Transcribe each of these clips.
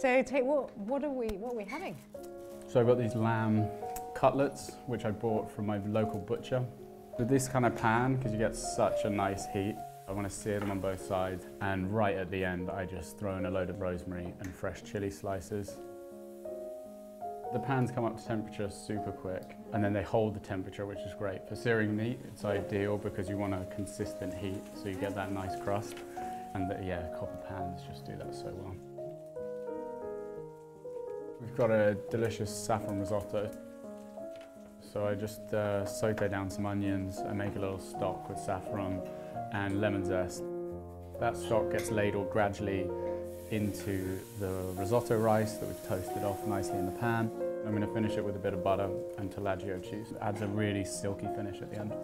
So, take what? What are we? What are we having? So I've got these lamb cutlets, which I bought from my local butcher. With this kind of pan, because you get such a nice heat, I want to sear them on both sides. And right at the end, I just throw in a load of rosemary and fresh chili slices. The pans come up to temperature super quick, and then they hold the temperature, which is great. For searing meat, it's ideal because you want a consistent heat, so you get that nice crust. And the, yeah, copper pans just do that so well. We've got a delicious saffron risotto. So I just uh, saute down some onions, I make a little stock with saffron and lemon zest. That stock gets ladled gradually into the risotto rice that we've toasted off nicely in the pan. I'm going to finish it with a bit of butter and taleggio cheese. It adds a really silky finish at the end.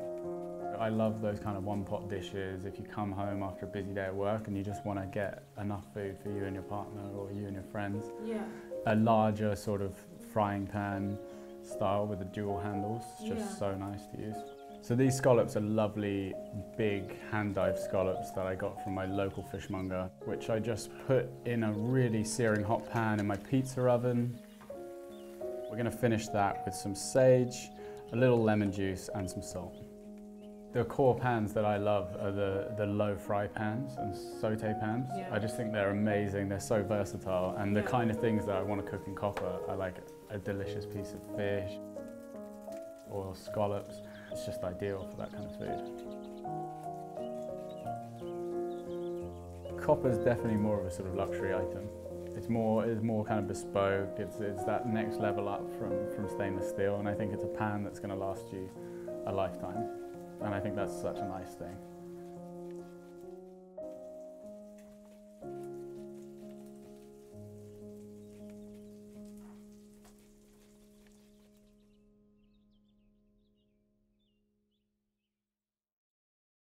I love those kind of one-pot dishes. If you come home after a busy day at work and you just want to get enough food for you and your partner or you and your friends, Yeah. a larger sort of frying pan style with the dual handles. It's just Yeah. so nice to use. So these scallops are lovely big hand dive scallops that I got from my local fishmonger, which I just put in a really searing hot pan in my pizza oven. We're gonna finish that with some sage, a little lemon juice and some salt. The core pans that I love are the, the low fry pans and saute pans. Yeah. I just think they're amazing, they're so versatile, and the Yeah. kind of things that I want to cook in copper are like a delicious piece of fish or scallops. It's just ideal for that kind of food. Copper's definitely more of a sort of luxury item. It's more, it's more kind of bespoke, it's, it's that next level up from, from stainless steel, and I think it's a pan that's going to last you a lifetime. And I think that's such a nice thing.